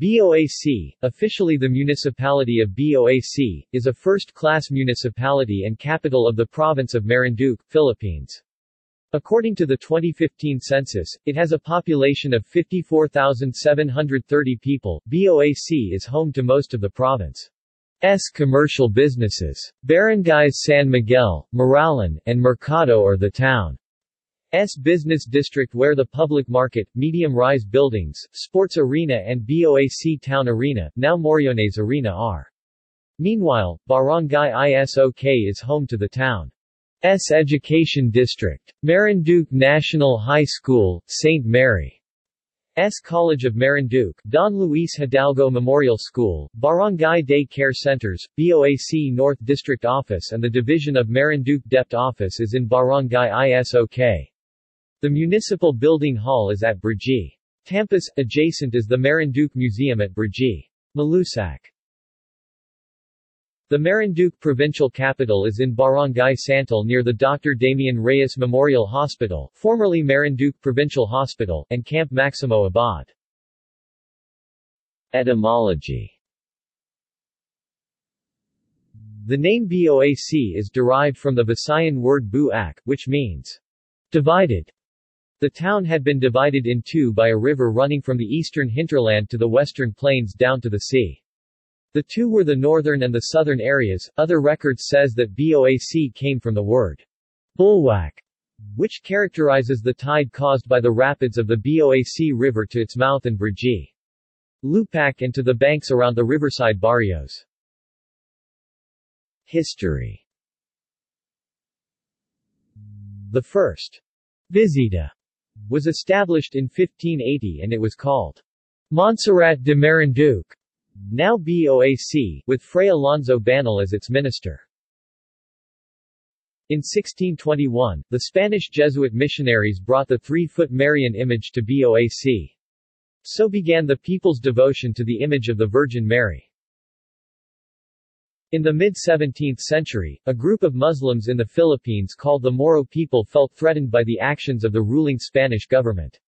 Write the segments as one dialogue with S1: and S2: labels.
S1: BOAC, officially the municipality of BOAC, is a first-class municipality and capital of the province of Marinduque, Philippines. According to the 2015 census, it has a population of 54,730 people. BOAC is home to most of the province's commercial businesses. Barangays San Miguel, Murallon, and Mercado are the town. S business district where the public market, medium-rise buildings, sports arena and BOAC town arena, now Moriones Arena are. Meanwhile, Barangay Isok is home to the town. S education district. Marinduque National High School, St. Mary. S. College of Marinduque, Don Luis Hidalgo Memorial School, Barangay Day Care Centers, BOAC North District Office and the Division of Marinduque Dept Office is in Barangay Isok. The municipal building hall is at Brgy. Tampas, adjacent is the Marinduque Museum at Brgy. Malusac. The Marinduque provincial capital is in Barangay Santal near the Dr. Damian Reyes Memorial Hospital, formerly Marinduque Provincial Hospital, and Camp Maximo Abad. Etymology The name BOAC is derived from the Visayan word bu-ak, which means divided. The town had been divided in two by a river running from the eastern hinterland to the western plains down to the sea. The two were the northern and the southern areas. Other records says that BOAC came from the word bulwark, which characterizes the tide caused by the rapids of the BOAC River to its mouth in Brgy. Lupac and to the banks around the riverside barrios. History The first Visita was established in 1580 and it was called Montserrat de Marinduque, now BOAC, with Fray Alonso Banal as its minister. In 1621, the Spanish Jesuit missionaries brought the three-foot Marian image to BOAC. So began the people's devotion to the image of the Virgin Mary. In the mid-17th century, a group of Muslims in the Philippines called the Moro people felt threatened by the actions of the ruling Spanish government.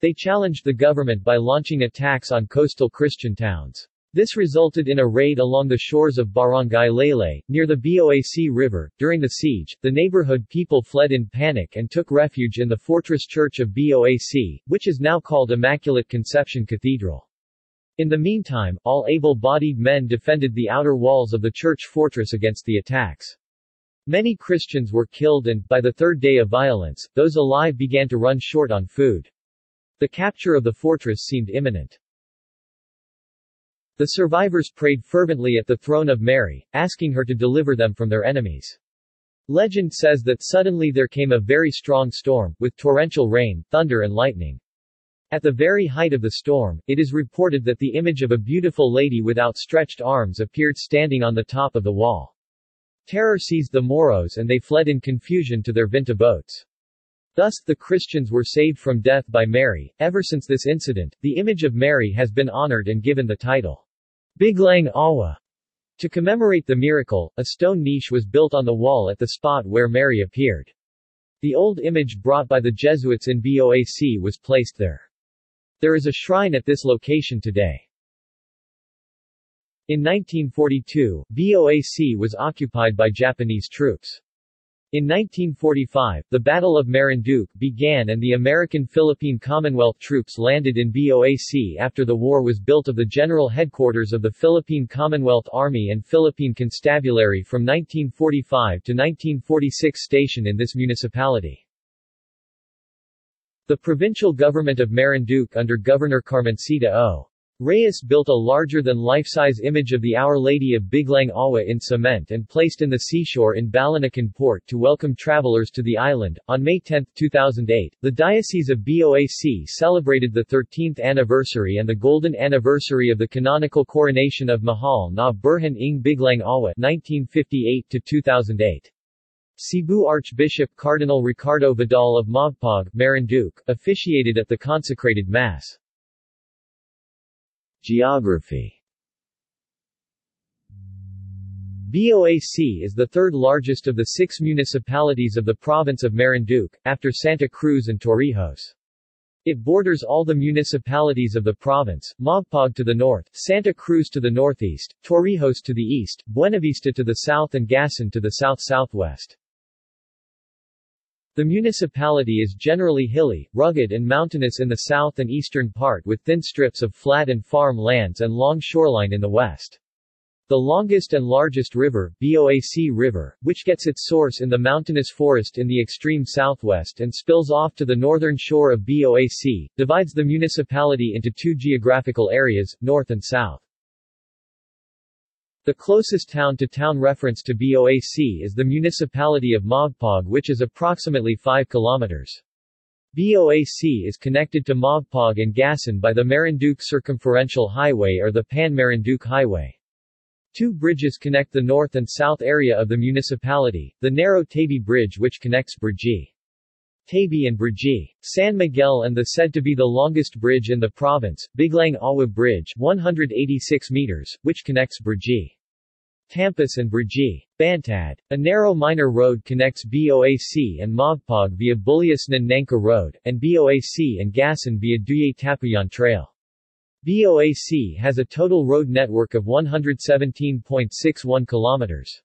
S1: They challenged the government by launching attacks on coastal Christian towns. This resulted in a raid along the shores of Barangay Lele, near the Boac River. During the siege, the neighborhood people fled in panic and took refuge in the fortress church of Boac, which is now called Immaculate Conception Cathedral. In the meantime, all able-bodied men defended the outer walls of the church fortress against the attacks. Many Christians were killed and, by the third day of violence, those alive began to run short on food. The capture of the fortress seemed imminent. The survivors prayed fervently at the throne of Mary, asking her to deliver them from their enemies. Legend says that suddenly there came a very strong storm, with torrential rain, thunder and lightning. At the very height of the storm, it is reported that the image of a beautiful lady with outstretched arms appeared standing on the top of the wall. Terror seized the Moros and they fled in confusion to their Vinta boats. Thus, the Christians were saved from death by Mary. Ever since this incident, the image of Mary has been honored and given the title Biglang Awa. To commemorate the miracle, a stone niche was built on the wall at the spot where Mary appeared. The old image brought by the Jesuits in BOAC was placed there. There is a shrine at this location today. In 1942, BOAC was occupied by Japanese troops. In 1945, the Battle of Marinduque began and the American-Philippine Commonwealth troops landed in BOAC after the war was built of the general headquarters of the Philippine Commonwealth Army and Philippine Constabulary from 1945 to 1946 station in this municipality. The provincial government of Marinduque under Governor Carmencita O. Reyes built a larger-than-life-size image of the Our Lady of Biglang Awa in cement and placed in the seashore in Balanacan Port to welcome travelers to the island. On May 10, 2008, the Diocese of BOAC celebrated the 13th anniversary and the golden anniversary of the canonical coronation of Mahal na Birhen ng Biglang Awa 1958 to 2008. Cebu Archbishop Cardinal Ricardo Vidal of Mogpog, Marinduque, officiated at the consecrated Mass. Geography BOAC is the third largest of the six municipalities of the province of Marinduque, after Santa Cruz and Torrijos. It borders all the municipalities of the province, Mogpog to the north, Santa Cruz to the northeast, Torrijos to the east, Buenavista to the south and Gasan to the south-southwest. The municipality is generally hilly, rugged and mountainous in the south and eastern part with thin strips of flat and farm lands and long shoreline in the west. The longest and largest river, Boac River, which gets its source in the mountainous forest in the extreme southwest and spills off to the northern shore of Boac, divides the municipality into two geographical areas, north and south. The closest town-to-town -town reference to Boac is the municipality of Mogpog which is approximately 5 kilometers. Boac is connected to Mogpog and Gasan by the Marinduque Circumferential Highway or the Pan-Marinduque Highway. Two bridges connect the north and south area of the municipality, the narrow Tabi Bridge which connects Brgy. Tabi and Brgy. San Miguel and the said to be the longest bridge in the province, Biglang Awa Bridge 186 meters, which connects Brgy. Tampas and Brgy. Bantad. A narrow minor road connects Boac and Mogpog via Bulias-nan Nangka Road, and Boac and Gasan via Duye Tapuyan Trail. BOAC has a total road network of 117.61 kilometers.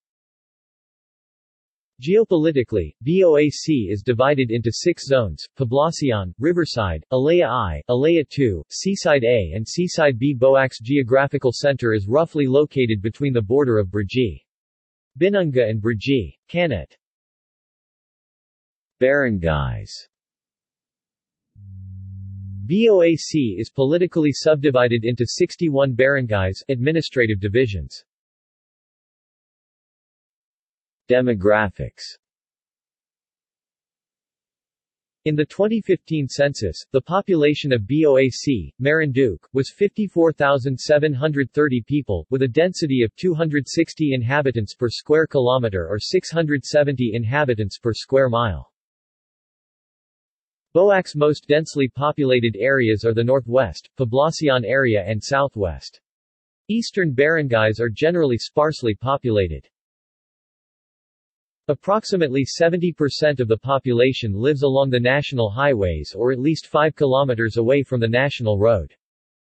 S1: Geopolitically, BOAC is divided into six zones, Poblacion, Riverside, Alea I, Alea II, Seaside A and Seaside B. Boac's geographical center is roughly located between the border of Brgy. Binunga and Brgy. Canet. Barangays BOAC is politically subdivided into 61 barangays administrative divisions. Demographics In the 2015 census, the population of BOAC, Marinduque, was 54,730 people, with a density of 260 inhabitants per square kilometer or 670 inhabitants per square mile. Boac's most densely populated areas are the northwest, Poblacion area and southwest. Eastern barangays are generally sparsely populated. Approximately 70% of the population lives along the national highways or at least 5 kilometers away from the national road.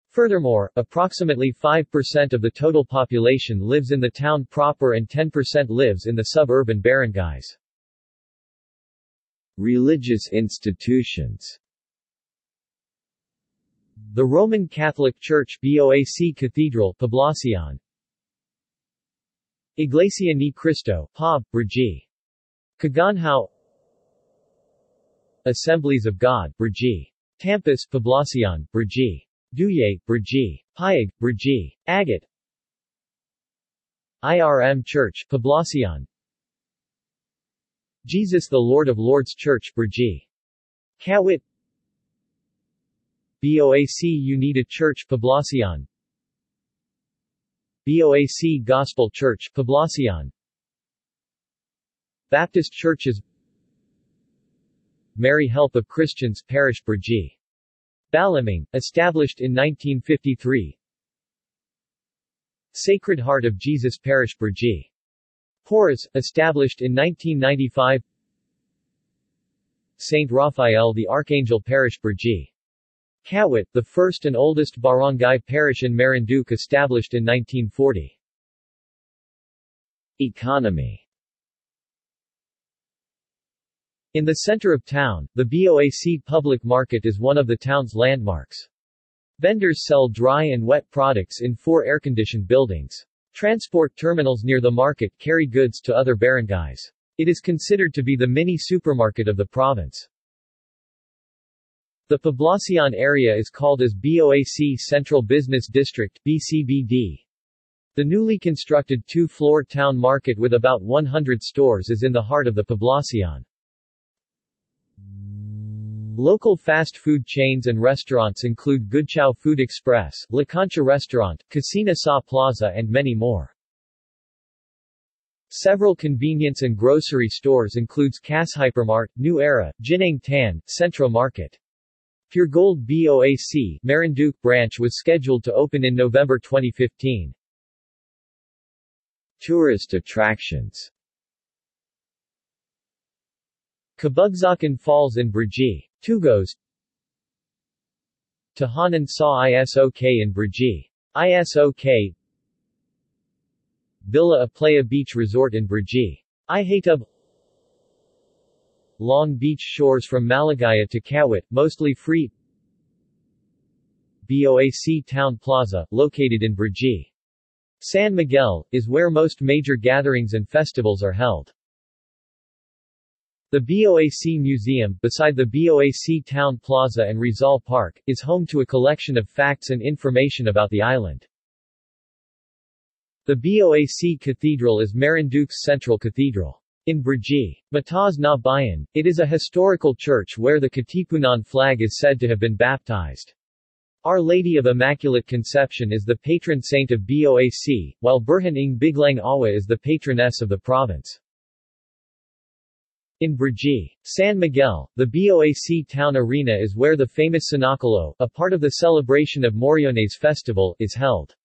S1: Furthermore, approximately 5% of the total population lives in the town proper and 10% lives in the suburban barangays. Religious institutions The Roman Catholic Church BOAC Cathedral Poblacion Iglesia ni Cristo, POB, Brgy. Kaganhao Assemblies of God, Brgy. Tampas, Poblacion, Brgy. Duye, Brgy. Payag, Brgy. Agate IRM Church, Poblacion Jesus the Lord of Lords Church, Brgy. Kawit BOAC Unida Church, Poblacion BOAC Gospel Church, Poblacion Baptist Churches Mary Help of Christians Parish Brgy. Balaming, established in 1953 Sacred Heart of Jesus Parish Brgy. Porras, established in 1995 St. Raphael the Archangel Parish Brgy. Kawit, the first and oldest barangay parish in Marinduque established in 1940. Economy In the center of town, the BOAC public market is one of the town's landmarks. Vendors sell dry and wet products in four air-conditioned buildings. Transport terminals near the market carry goods to other barangays. It is considered to be the mini supermarket of the province. The Poblacion area is called as BOAC Central Business District BCBD. The newly constructed two-floor town market with about 100 stores is in the heart of the Poblacion. Local fast food chains and restaurants include Goodchow Food Express, La Concha Restaurant, Casina Sa Plaza and many more. Several convenience and grocery stores includes Cass Hypermart, New Era, Ginang Tan, Centro Market. Puregold BOAC Marinduque branch was scheduled to open in November 2015. Tourist attractions Kabugsakan Falls in Brgy Tugos Tahanan sa Isok in Brgy. Isok Villa a Playa Beach Resort in Brgy. Ihatub Long Beach shores from Malagaya to Kawit, mostly free BOAC Town Plaza, located in Brgy. San Miguel, is where most major gatherings and festivals are held. The BOAC Museum, beside the BOAC Town Plaza and Rizal Park, is home to a collection of facts and information about the island. The BOAC Cathedral is Marinduque's central cathedral. In Brgy, Matas na Bayan, it is a historical church where the Katipunan flag is said to have been baptized. Our Lady of Immaculate Conception is the patron saint of BOAC, while Birhen ng Biglang Awa is the patroness of the province. In Brgy, San Miguel, the BOAC town arena is where the famous Sinakalo, a part of the celebration of Moriones festival, is held.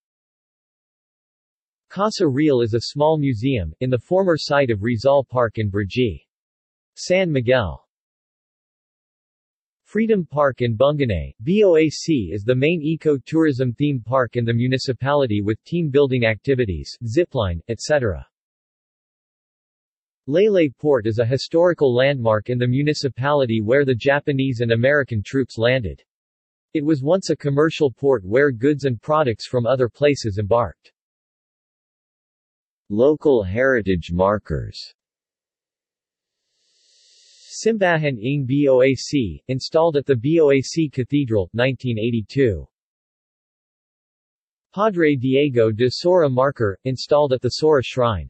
S1: Casa Real is a small museum, in the former site of Rizal Park in Brgy. San Miguel Freedom Park in Bunganay, BOAC is the main eco-tourism theme park in the municipality with team-building activities, zipline, etc. Leyte Port is a historical landmark in the municipality where the Japanese and American troops landed. It was once a commercial port where goods and products from other places embarked. Local heritage markers Simbahan ng BOAC, installed at the BOAC Cathedral, 1982. Padre Diego de Sora marker, installed at the Sora Shrine.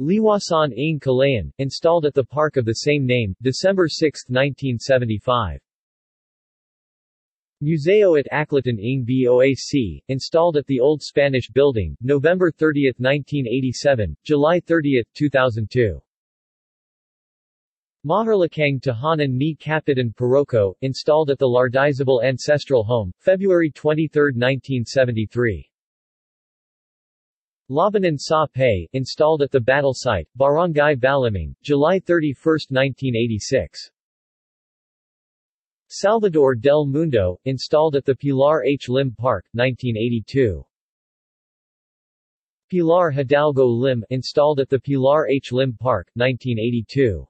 S1: Liwasan ng Kalayaan, installed at the park of the same name, December 6, 1975. Museo at Aklatan ng BOAC, installed at the Old Spanish Building, November 30, 1987, July 30, 2002. Maharlikang Tahanan ni Kapitan Paroko, installed at the Lardizabal Ancestral Home, February 23, 1973. Labanan Sa Pay, installed at the battle site, Barangay Balaming, July 31, 1986. Salvador del Mundo, installed at the Pilar H. Lim Park, 1982. Pilar Hidalgo Lim, installed at the Pilar H. Lim Park, 1982.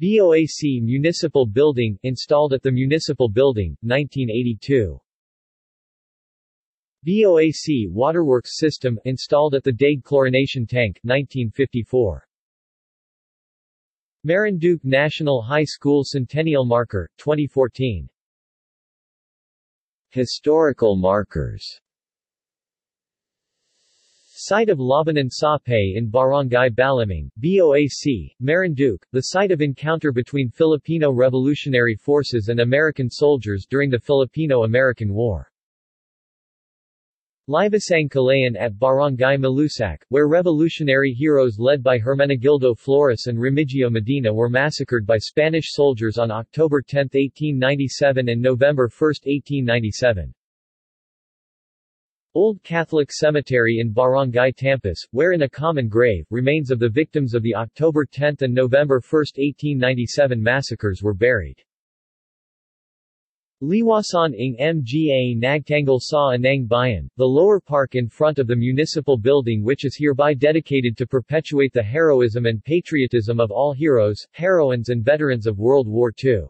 S1: BOAC Municipal Building, installed at the Municipal Building, 1982. BOAC Waterworks System, installed at the Dague Chlorination Tank, 1954. Marinduque National High School Centennial Marker, 2014. Historical markers Site of Labanan Sa Pay in Barangay Balaming, BOAC, Marinduque, the site of encounter between Filipino Revolutionary Forces and American soldiers during the Filipino-American War. Liwasang Kalayaan at Barangay Malusac, where revolutionary heroes led by Hermenegildo Flores and Remigio Medina were massacred by Spanish soldiers on October 10, 1897 and November 1, 1897. Old Catholic Cemetery in Barangay Tampas, where in a common grave, remains of the victims of the October 10 and November 1, 1897 massacres were buried. Liwasan ng Mga Nagtanggol sa Inang Bayan, the lower park in front of the municipal building which is hereby dedicated to perpetuate the heroism and patriotism of all heroes, heroines and veterans of World War II.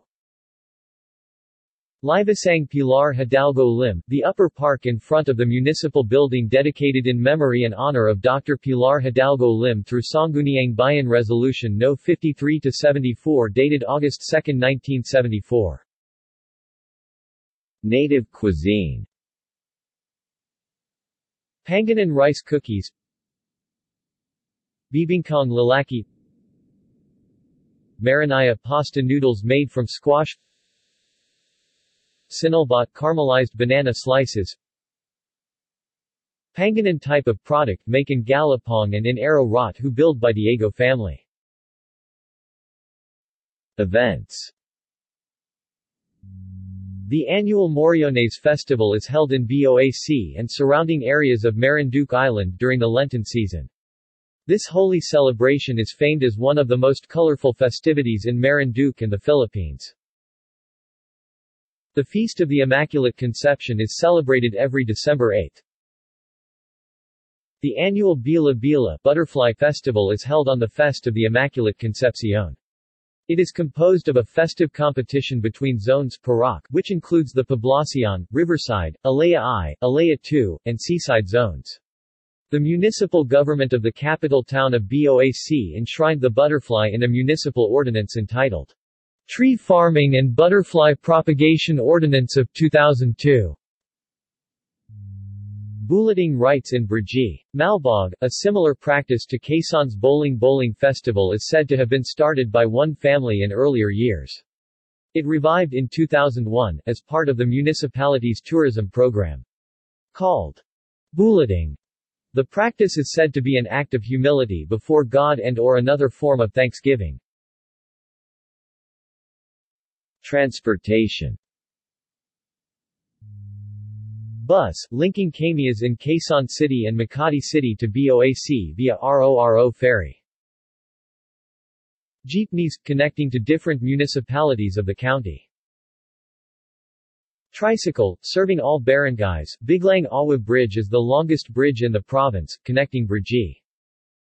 S1: Liwasang Pilar Hidalgo Lim, the upper park in front of the municipal building dedicated in memory and honor of Dr. Pilar Hidalgo Lim through Sangguniang Bayan Resolution No. 53-74 dated August 2, 1974. Native cuisine. Panganan rice cookies. Bibingkang lalaki. Marinaya pasta noodles made from squash. Sinulbot caramelized banana slices. Panganan type of product make in Galapong and in arrowroot who build by Diego family. Events The annual Moriones Festival is held in BOAC and surrounding areas of Marinduque Island during the Lenten season. This holy celebration is famed as one of the most colorful festivities in Marinduque and the Philippines. The Feast of the Immaculate Conception is celebrated every December 8. The annual Bila Bila Butterfly Festival is held on the Fest of the Immaculate Concepcion. It is composed of a festive competition between zones Peroc, which includes the Poblacion, Riverside, Alea I, Alea II, and Seaside zones. The municipal government of the capital town of BOAC enshrined the butterfly in a municipal ordinance entitled Tree Farming and Butterfly Propagation Ordinance of 2002. Bulating rights in Brgy. Malbog, a similar practice to Quezon's Bowling Bowling Festival is said to have been started by one family in earlier years. It revived in 2001, as part of the municipality's tourism program. Called Bulating, the practice is said to be an act of humility before God and or another form of thanksgiving. Transportation Bus, linking Camias in Quezon City and Makati City to BOAC via RORO ferry. Jeepneys, connecting to different municipalities of the county. Tricycle, serving all barangays, Biglang Awa Bridge is the longest bridge in the province, connecting Brgy.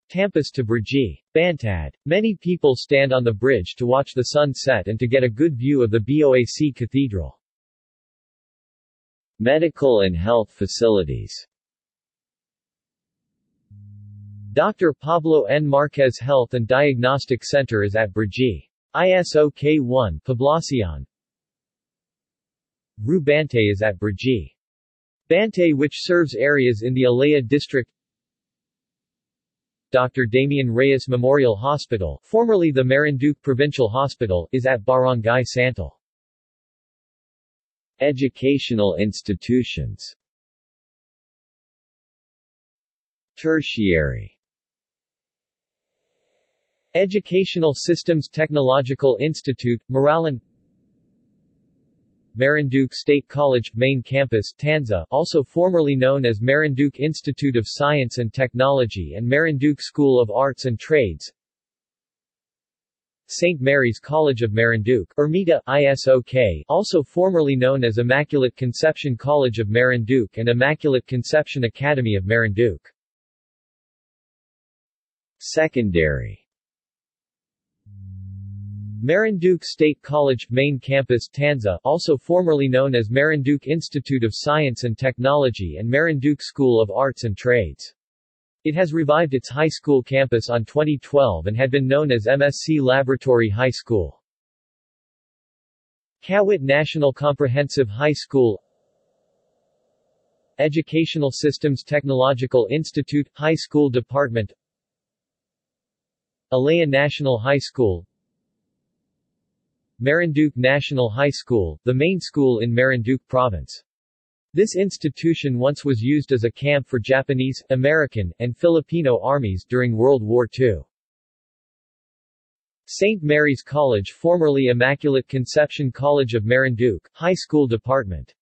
S1: Tampas to Brgy. Bantad. Many people stand on the bridge to watch the sun set and to get a good view of the BOAC Cathedral. Medical and health facilities Dr. Pablo N. Marquez Health and Diagnostic Center is at Brgy. ISO K1 Poblacion. Rue Bantay is at Brgy. Bante which serves areas in the Alea district Dr. Damian Reyes Memorial Hospital, formerly the Marinduque Provincial Hospital, is at Barangay Santal. Educational institutions. Tertiary. Educational Systems Technological Institute, Murallon Marinduque State College, Main Campus, Tanza also formerly known as Marinduque Institute of Science and Technology and Marinduque School of Arts and Trades St. Mary's College of Marinduque, Ermita, ISOK, also formerly known as Immaculate Conception College of Marinduque and Immaculate Conception Academy of Marinduque. Secondary Marinduque State College, Main Campus, Tanza, also formerly known as Marinduque Institute of Science and Technology and Marinduque School of Arts and Trades. It has revived its high school campus on 2012 and had been known as MSC Laboratory High School. Kawit National Comprehensive High School Educational Systems Technological Institute, High School Department Alaya National High School Marinduque National High School, the main school in Marinduque Province. This institution once was used as a camp for Japanese, American, and Filipino armies during World War II. St. Mary's College formerly Immaculate Conception College of Marinduque, High School Department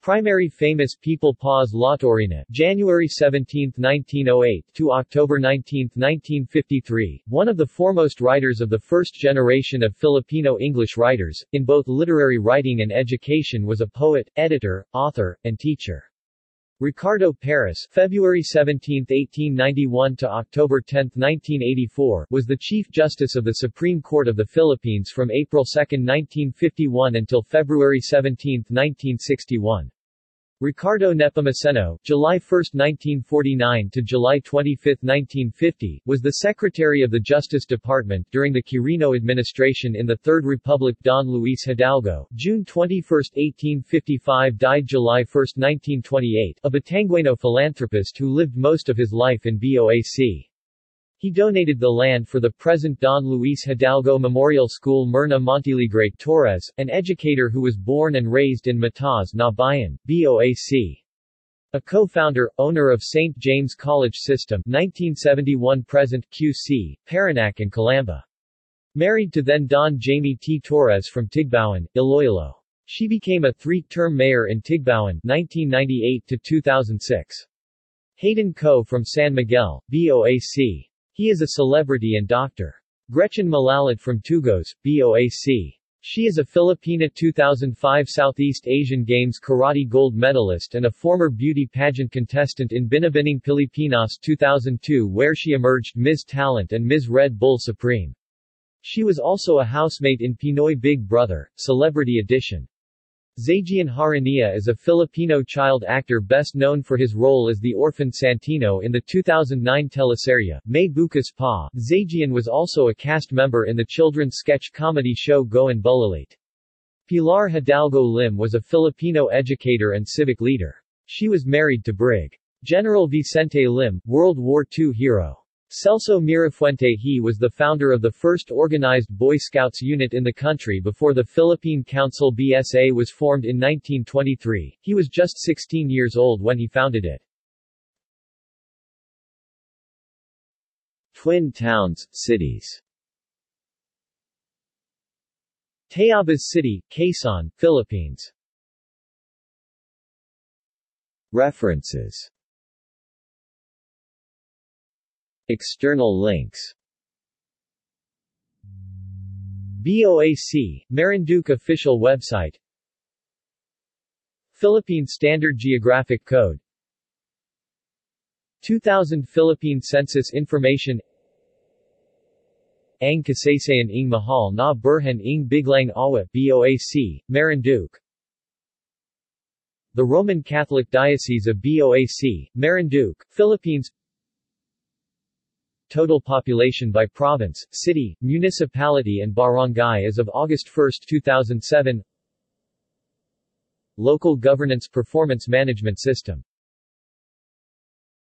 S1: Primary famous people Paz Latorena, January 17, 1908 to October 19, 1953, one of the foremost writers of the first generation of Filipino English writers, in both literary writing and education was a poet, editor, author, and teacher. Ricardo Paras February 17, 1891 to October 10, 1984, was the Chief Justice of the Supreme Court of the Philippines from April 2, 1951 until February 17, 1961. Ricardo Nepomuceno, July 1, 1949 to July 25, 1950, was the Secretary of the Justice Department during the Quirino administration in the Third Republic Don Luis Hidalgo, June 21, 1855 died July 1, 1928, a Batangueno philanthropist who lived most of his life in BOAC. He donated the land for the present Don Luis Hidalgo Memorial School Myrna Montiligre Torres, an educator who was born and raised in Matas na Bayan, BOAC. A co-founder, owner of St. James College System 1971-present QC, Parañaque and Calamba. Married to then Don Jamie T. Torres from Tigbauan, Iloilo. She became a three-term mayor in Tigbauan 1998-2006. Hayden Kho from San Miguel, BOAC. He is a celebrity and doctor. Gretchen Malalad from Tugos, BOAC. She is a Filipina 2005 Southeast Asian Games karate gold medalist and a former beauty pageant contestant in Binibining Pilipinas 2002 where she emerged Ms. Talent and Ms. Red Bull Supreme. She was also a housemate in Pinoy Big Brother, Celebrity Edition. Zaijian Jaranilla is a Filipino child actor best known for his role as the orphan Santino in the 2009 teleserye, May Bukas Pa. Zaijian was also a cast member in the children's sketch comedy show Goin' Bulilit. Pilar Hidalgo Lim was a Filipino educator and civic leader. She was married to Brig. General Vicente Lim, World War II hero. Celso Mirafuente He was the founder of the first organized Boy Scouts unit in the country before the Philippine Council BSA was formed in 1923. He was just 16 years old when he founded it. Twin towns, cities Tayabas City, Quezon, Philippines References External links. BOAC, Marinduque official website. Philippine Standard Geographic Code. 2000 Philippine Census Information. Ang kasaysayan ng mahal na birhen ng biglang awa BOAC, Marinduque The Roman Catholic Diocese of BOAC, Marinduque, Philippines Total population by province, city, municipality and barangay as of August 1, 2007 Local Governance Performance Management System